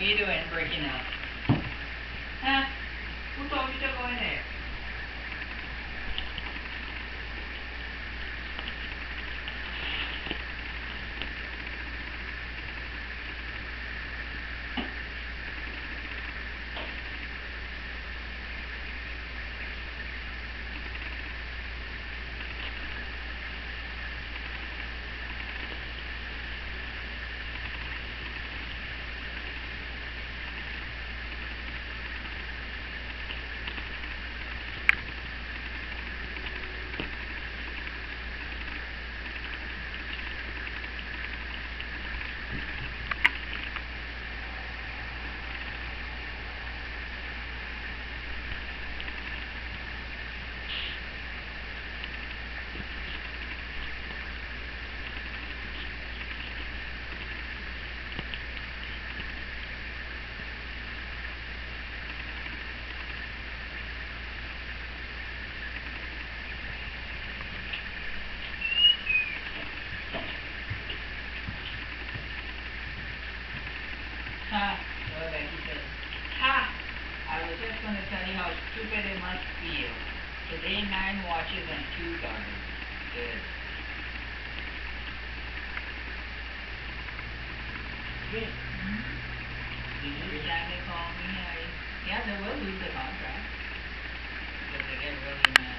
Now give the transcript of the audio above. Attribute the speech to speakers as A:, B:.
A: What are you doing breaking up? Huh? Who you? Ha! What Becky said. Ha! I was just gonna tell you how stupid it must feel. Today nine watches and two guards. Good.
B: Good.
A: Every time they call me, I, yeah, they will lose the contract. Because they get really mad.